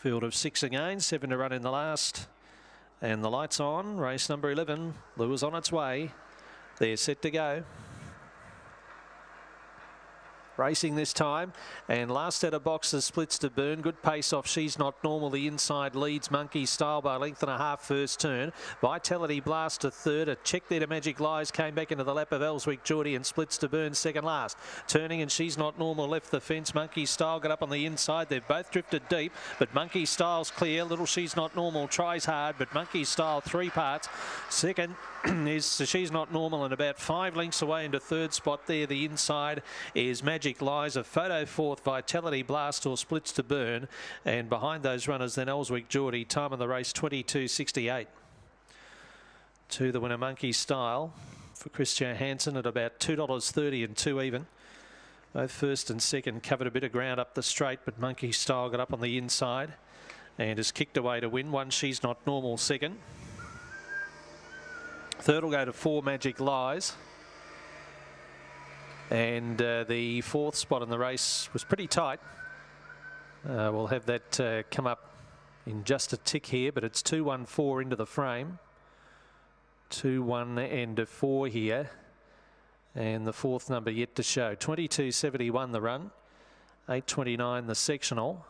Field of six again, seven to run in the last. And the lights on, race number 11. Lures on its way. They're set to go. Racing this time, and last out of boxes splits to burn. Good pace off. She's not normal. The inside leads Monkey Style by length and a half first turn. Vitality Blast to third. A check there to Magic Lies came back into the lap of Elswick Geordie and splits to burn second last. Turning and she's not normal. Left the fence. Monkey Style got up on the inside. They've both drifted deep, but Monkey Style's clear. Little She's Not Normal tries hard, but Monkey Style three parts. Second is She's Not Normal and about five lengths away into third spot there. The inside is Magic Lies, a photo fourth, Vitality Blast or Splits to Burn. And behind those runners, then Elswick Geordie, time of the race 22.68. To the winner, Monkey Style for Chris Johansson at about $2.30 and two even. Both first and second covered a bit of ground up the straight, but Monkey Style got up on the inside and has kicked away to win. One, she's not normal second. Third will go to four Magic Lies. And uh, the fourth spot in the race was pretty tight. Uh, we'll have that uh, come up in just a tick here, but it's 2-1-4 into the frame. 2-1 and a 4 here. And the fourth number yet to show. 22.71 the run. 8.29 the sectional.